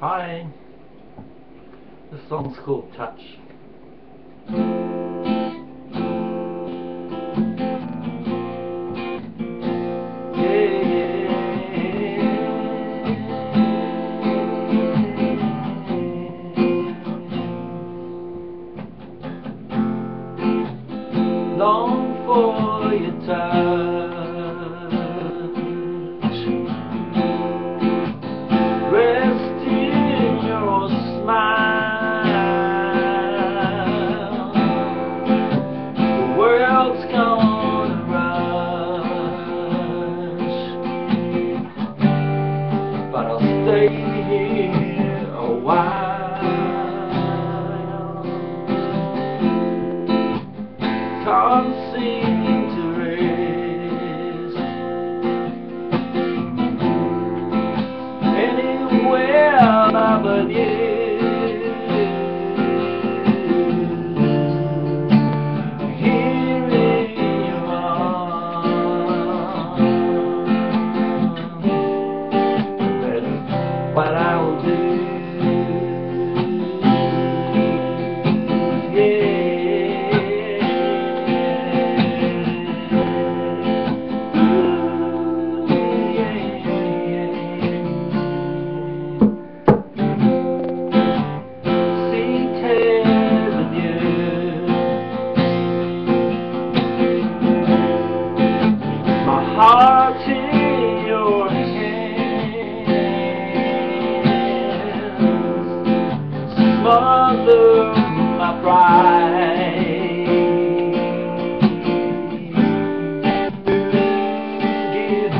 Hi. This song's called Touch. long for your touch. A while. can't seem to rest anywhere but you.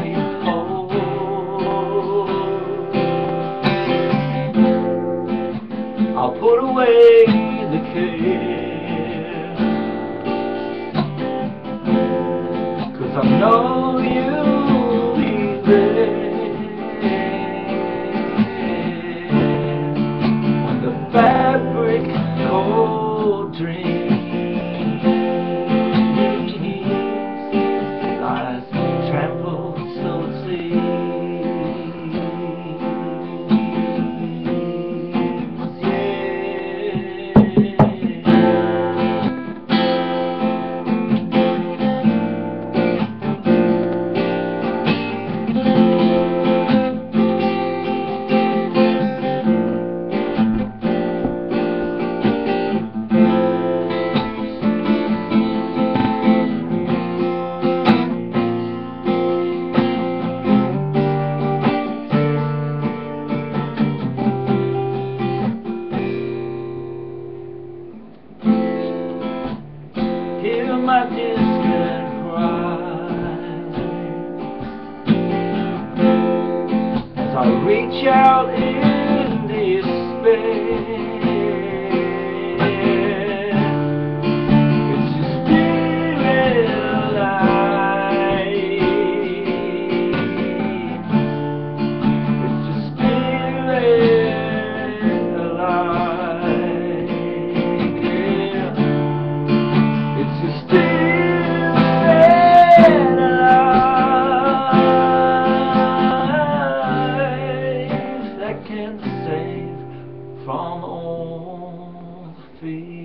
Me hope. I'll put away the care. Cause I know see.